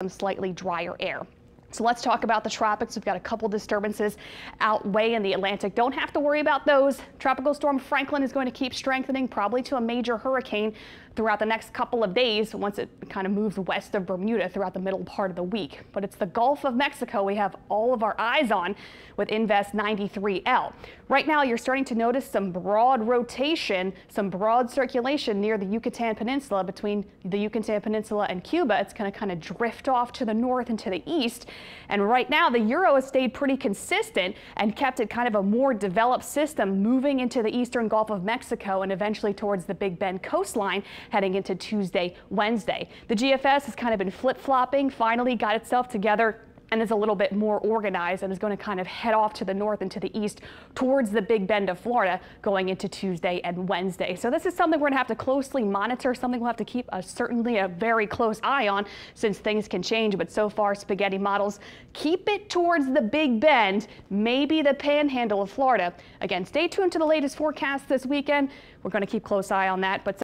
some slightly drier air. So let's talk about the tropics. We've got a couple disturbances out way in the Atlantic. Don't have to worry about those. Tropical storm Franklin is going to keep strengthening, probably to a major hurricane throughout the next couple of days once it kind of moves west of Bermuda throughout the middle part of the week. But it's the Gulf of Mexico we have all of our eyes on with Invest 93L. Right now, you're starting to notice some broad rotation, some broad circulation near the Yucatan Peninsula between the Yucatan Peninsula and Cuba. It's going to kind of drift off to the north and to the east. And right now, the Euro has stayed pretty consistent and kept it kind of a more developed system moving into the eastern Gulf of Mexico and eventually towards the Big Bend coastline heading into Tuesday, Wednesday. The GFS has kind of been flip-flopping, finally got itself together and is a little bit more organized and is going to kind of head off to the north and to the east towards the Big Bend of Florida going into Tuesday and Wednesday. So this is something we're going to have to closely monitor, something we'll have to keep a, certainly a very close eye on since things can change. But so far, spaghetti models keep it towards the Big Bend, maybe the panhandle of Florida. Again, stay tuned to the latest forecast this weekend. We're going to keep close eye on that. But